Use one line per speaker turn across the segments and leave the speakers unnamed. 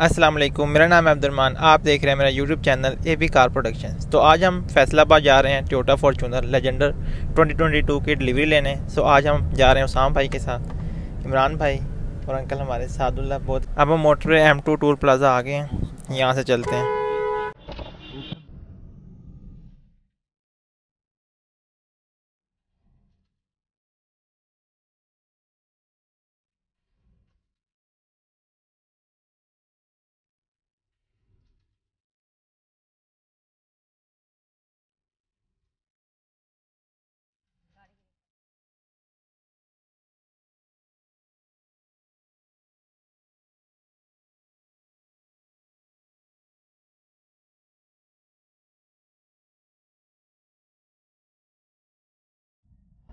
अस्सलाम वालेकुम मेरा नाम है अब्दुलरमान आप देख रहे हैं मेरा YouTube channel A B car production तो आज हम फैसलाबाद जा रहे हैं टोयोटा फॉर्चूनर लेजेंडर 2022 की डिलीवरी लेने। सो आज हम जा रहे हैं उसाम भाई के साथ, इमरान भाई और अंकल हमारे सादुल्ला बहुत। अब हम motor M two toll plaza आ गए हैं, यहाँ से चलते हैं।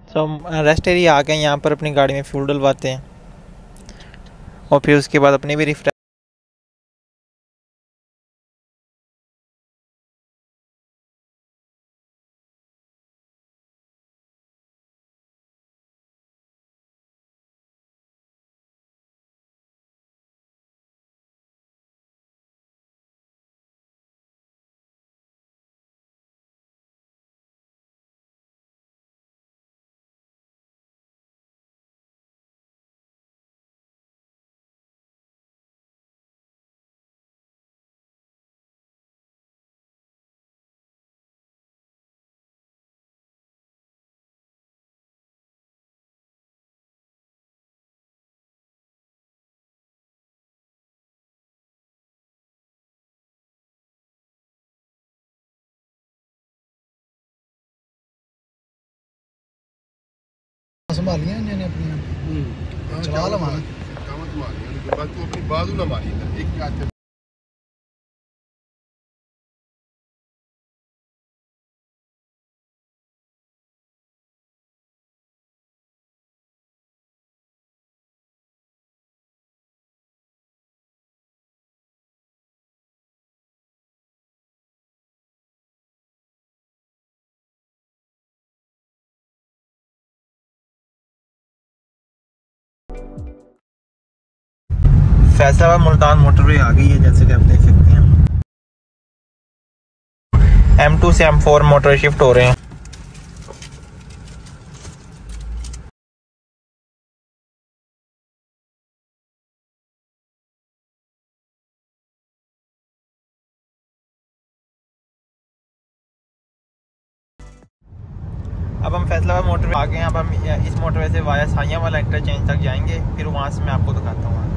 तो हम रेस्ट एरिया आ गए यहाँ पर अपनी गाड़ी में फ्यूल डलवाते हैं। और फिर उसके बाद अपने भी रिफ्रेश
ਸੰਭਾਲੀਆਂ ਇਹਨੇ ਆਪਣੀਆਂ
ਹੂੰ
ਚਲਾ ਲਵਾਂ ਨਾ।
ਕਾਮਤ ਮਾਰੀਆਂ ਬਸ ਤੂੰ ਆਪਣੀ ਬਾਜ਼ੂ ਨਾ ਮਾਰੀ ਇੱਧਰ, ਇੱਕ ਹੱਥ
फैसलाबाद मुल्तान मोटरवे आ गई है, जैसे कि आप देख सकते हैं। एम टू से एम फोर मोटर शिफ्ट हो रहे हैं। अब हम फैसलाबाद मोटरवे आ गए हैं। अब हम इस मोटरवे से वाया साइया वाला इंटरचेंज तक जाएँगे, फिर वहाँ से मैं आपको दिखाता हूँ।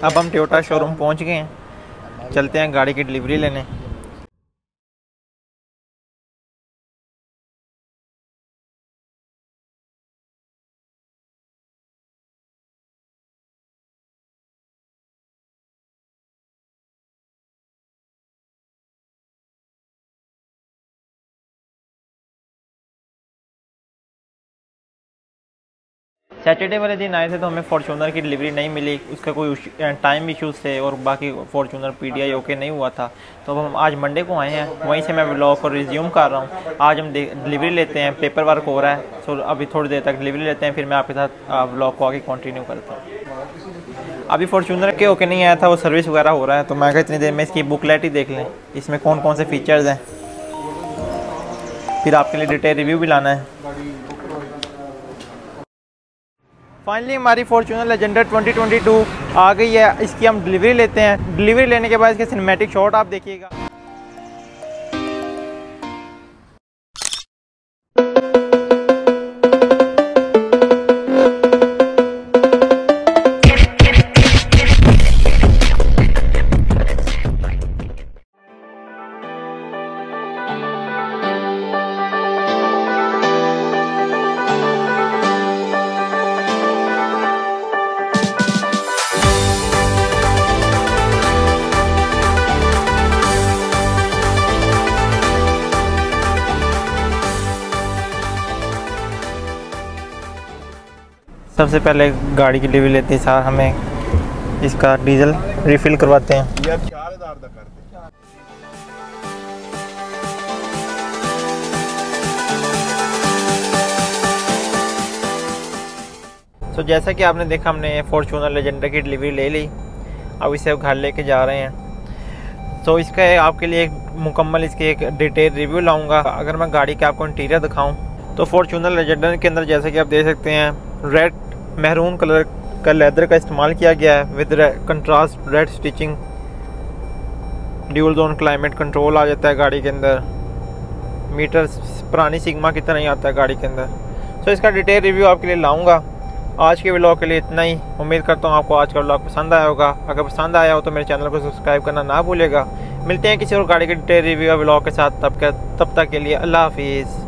अब हम टोयोटा शोरूम पहुँच गए हैं। चलते हैं गाड़ी की डिलीवरी लेने। सैटरडे वाले दिन आए थे तो हमें फॉर्चूनर की डिलीवरी नहीं मिली। उसका कोई टाइम इश्यूज़ थे और बाकी Fortuner P D I okay नहीं हुआ था। तो अब हम आज मंडे को आए हैं। वहीं से मैं ब्लॉग को रिज्यूम कर रहा हूँ। आज हम डिलीवरी लेते हैं। पेपर वर्क हो रहा है। सो अभी थोड़ी देर तक डिलीवरी लेते हैं। फिर मैं आपके साथ ब्लॉग को आगे कंटिन्यू करता हूँ। अभी फॉर्चूनर के ओके नहीं आया था। वो सर्विस वगैरह हो रहा है। तो मैं कहा इतनी देर में इसकी बुकलेट ही देख लें। इसमें कौन कौन से फीचर्स हैं? फिर आपके लिए डिटेल रिव्यू भी लाना है। फाइनली हमारी फॉर्चूनर लेजेंडर 2022 आ गई है। इसकी हम डिलीवरी लेते हैं। डिलीवरी लेने के बाद इसके सिनेमेटिक शॉट आप देखिएगा। सबसे पहले गाड़ी की डिलीवरी लेते हैं साथ हमें इसका डीजल रिफिल करवाते हैं। तो so, जैसा कि आपने देखा हमने फॉर्चूनर लेजेंडर की डिलीवरी ले ली। अब इसे घर लेके जा रहे हैं। तो so, इसका आपके लिए एक मुकम्मल इसके एक डिटेल रिव्यू लाऊँगा। अगर मैं गाड़ी के आपको इंटीरियर दिखाऊँ तो फॉर्चूनर लेजेंडर के अंदर जैसा कि आप देख सकते हैं रेड महरून कलर का लेदर का इस्तेमाल किया गया है with contrast red stitching dual zone climate control आ जाता है गाड़ी के अंदर। मीटर पुरानी सिग्मा की तरह ही आता है गाड़ी के अंदर। तो इसका डिटेल रिव्यू आपके लिए लाऊँगा। आज के व्लॉग के लिए इतना ही। उम्मीद करता हूँ आपको आज का व्लॉग पसंद आया होगा। अगर पसंद आया हो तो मेरे चैनल को सब्सक्राइब करना ना भूलेगा मिलते हैं किसी और गाड़ी के डिटेल रिव्यू या व्लॉग के साथ। तब तक के लिए अल्लाह हाफिज़।